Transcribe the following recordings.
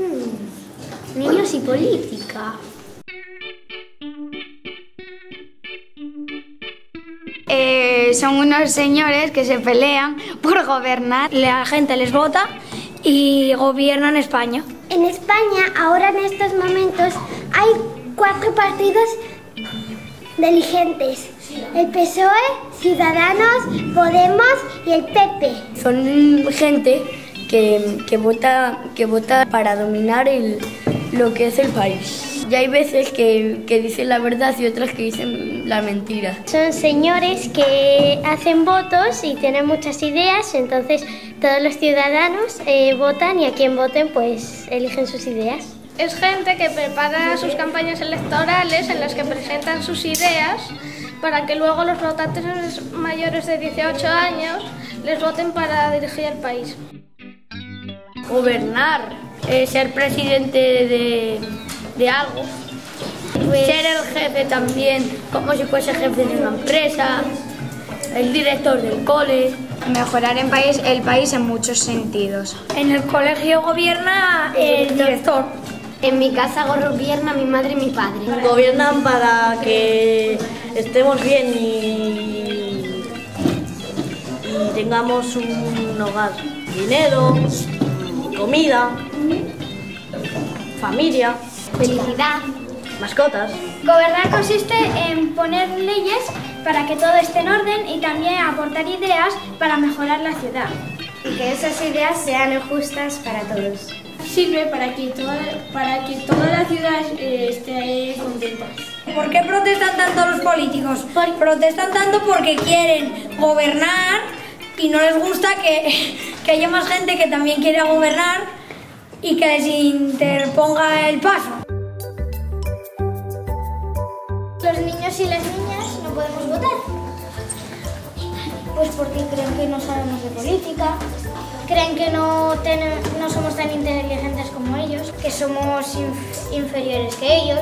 Hmm. Niños y política. Eh, son unos señores que se pelean por gobernar. La gente les vota y gobiernan España. En España, ahora en estos momentos, hay cuatro partidos diligentes. El PSOE, Ciudadanos, Podemos y el PP. Son gente que, que vota, que vota para dominar el, lo que es el país. Y hay veces que, que dicen la verdad y otras que dicen la mentira. Son señores que hacen votos y tienen muchas ideas, entonces todos los ciudadanos eh, votan y a quien voten pues eligen sus ideas. Es gente que prepara sus campañas electorales en las que presentan sus ideas para que luego los votantes mayores de 18 años les voten para dirigir el país. Gobernar, eh, ser presidente de, de algo, ser el jefe también, como si fuese jefe de una empresa, el director del cole. Mejorar en país, el país en muchos sentidos. En el colegio gobierna el director. En mi casa gobierna mi madre y mi padre. Gobiernan para que estemos bien y, y tengamos un hogar. Dinero, comida, familia, Felicidad. mascotas. Gobernar consiste en poner leyes para que todo esté en orden y también aportar ideas para mejorar la ciudad. Y que esas ideas sean justas para todos. Sirve para que toda, para que toda la ciudad eh, esté contenta. ¿Por qué protestan tanto los políticos? Protestan tanto porque quieren gobernar y no les gusta que, que haya más gente que también quiera gobernar y que les interponga el paso. Los niños y las niñas no podemos votar. Pues porque creen que no sabemos de política, creen que no, ten- somos inf- inferiores que ellos,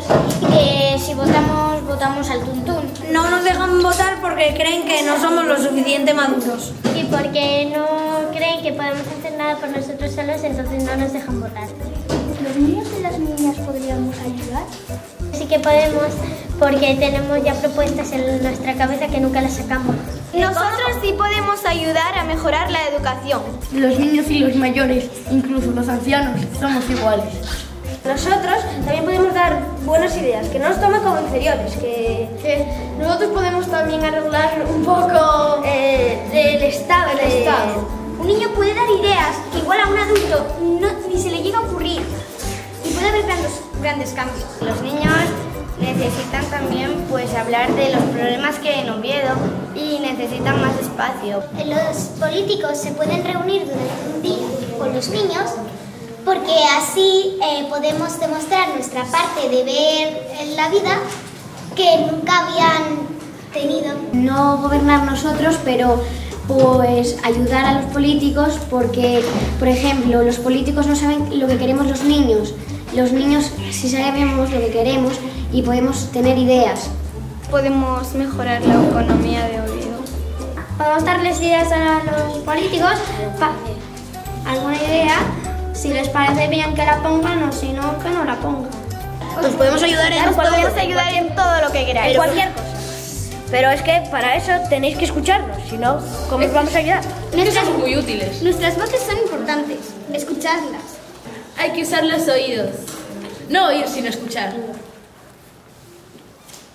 que si votamos, votamos al tuntún. No nos dejan votar porque creen que no somos lo suficiente maduros. Y porque no creen que podemos hacer nada por nosotros solos, entonces no nos dejan votar. ¿Los niños y las niñas podríamos ayudar? Sí que podemos, porque tenemos ya propuestas en nuestra cabeza que nunca las sacamos. Nosotros sí podemos ayudar a mejorar la educación. Los niños y los mayores, incluso los ancianos, somos iguales. Nosotros también podemos dar buenas ideas, que no nos tomen como inferiores, que, nosotros podemos también arreglar un poco Eh, del Estado. Un niño puede dar ideas que igual a un adulto no, ni se le llega a ocurrir y puede haber grandes, grandes cambios. Los niños necesitan también pues hablar de los problemas que hay en Oviedo y necesitan más espacio. Los políticos se pueden reunir durante un día con los niños porque así eh, podemos demostrar nuestra parte de ver en la vida que nunca habían tenido. no gobernar nosotros, pero pues ayudar a los políticos porque, por ejemplo, los políticos no saben lo que queremos los niños. Los niños sí sabemos lo que queremos y podemos tener ideas. Podemos mejorar la economía de Oviedo. Podemos darles ideas a los políticos, pa- alguna idea, si les parece bien que la pongan o si no, que no la pongan. Nos podemos ayudar en Nos podemos ayudar en todo lo que queráis. cualquier cosa. Pero es que para eso tenéis que escucharnos, si no, ¿cómo os vamos a ayudar? Nuestras, muy útiles. nuestras voces son importantes, escuchadlas. Hay que usar los oídos. No oír sino escuchar.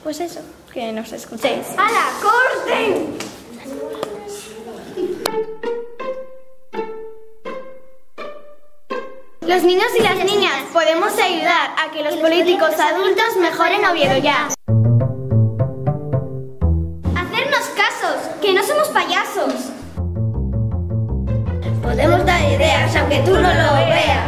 Pues eso, que nos escuchéis. ¡Hala, corten! Los niños y las niñas podemos ayudar a que los políticos adultos mejoren Oviedo ya. Hacernos casos, que no somos payasos. Podemos dar ideas aunque tú no lo veas.